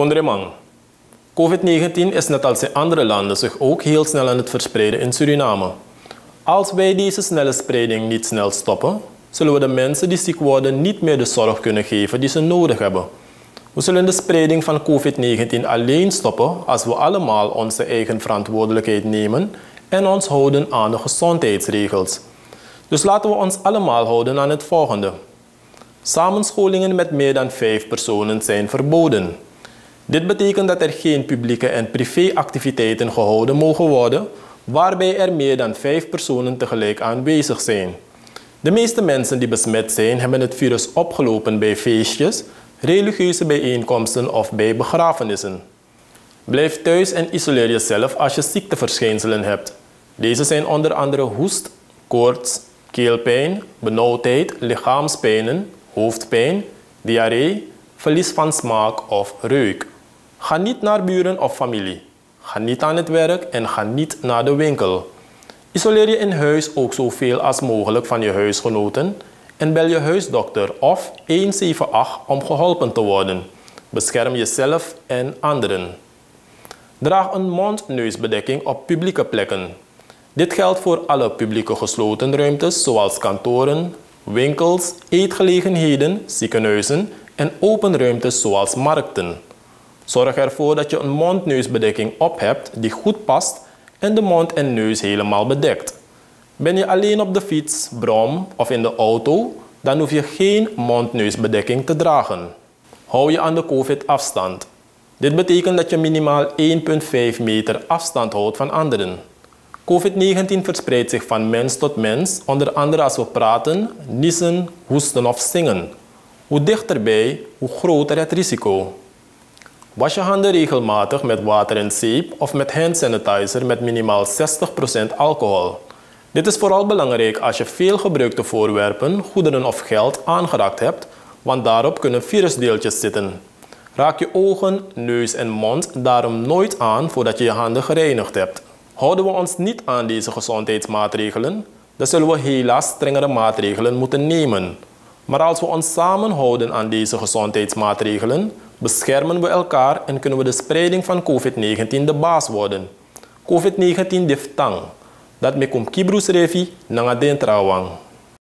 Kondremang. COVID-19 is net als in andere landen zich ook heel snel aan het verspreiden in Suriname. Als wij deze snelle spreiding niet snel stoppen, zullen we de mensen die ziek worden niet meer de zorg kunnen geven die ze nodig hebben. We zullen de spreiding van COVID-19 alleen stoppen als we allemaal onze eigen verantwoordelijkheid nemen en ons houden aan de gezondheidsregels. Dus laten we ons allemaal houden aan het volgende. Samenscholingen met meer dan vijf personen zijn verboden. Dit betekent dat er geen publieke en privéactiviteiten gehouden mogen worden waarbij er meer dan vijf personen tegelijk aanwezig zijn. De meeste mensen die besmet zijn hebben het virus opgelopen bij feestjes, religieuze bijeenkomsten of bij begrafenissen. Blijf thuis en isoleer jezelf als je ziekteverschijnselen hebt. Deze zijn onder andere hoest, koorts, keelpijn, benauwdheid, lichaamspijnen, hoofdpijn, diarree, verlies van smaak of reuk. Ga niet naar buren of familie. Ga niet aan het werk en ga niet naar de winkel. Isoleer je in huis ook zoveel als mogelijk van je huisgenoten en bel je huisdokter of 178 om geholpen te worden. Bescherm jezelf en anderen. Draag een mond-neusbedekking op publieke plekken. Dit geldt voor alle publieke gesloten ruimtes zoals kantoren, winkels, eetgelegenheden, ziekenhuizen en open ruimtes zoals markten. Zorg ervoor dat je een mond-neusbedekking op hebt die goed past en de mond en neus helemaal bedekt. Ben je alleen op de fiets, brom of in de auto, dan hoef je geen mond-neusbedekking te dragen. Hou je aan de COVID-afstand. Dit betekent dat je minimaal 1,5 meter afstand houdt van anderen. COVID-19 verspreidt zich van mens tot mens, onder andere als we praten, niezen, hoesten of zingen. Hoe dichterbij, hoe groter het risico. Was je handen regelmatig met water en zeep of met hand sanitizer met minimaal 60% alcohol. Dit is vooral belangrijk als je veel gebruikte voorwerpen, goederen of geld aangeraakt hebt, want daarop kunnen virusdeeltjes zitten. Raak je ogen, neus en mond daarom nooit aan voordat je je handen gereinigd hebt. Houden we ons niet aan deze gezondheidsmaatregelen, dan zullen we helaas strengere maatregelen moeten nemen. Maar als we ons samen houden aan deze gezondheidsmaatregelen, beschermen we elkaar en kunnen we de spreiding van COVID-19 de baas worden. COVID-19 diftang. Dat me kom kibrus revi den trawang.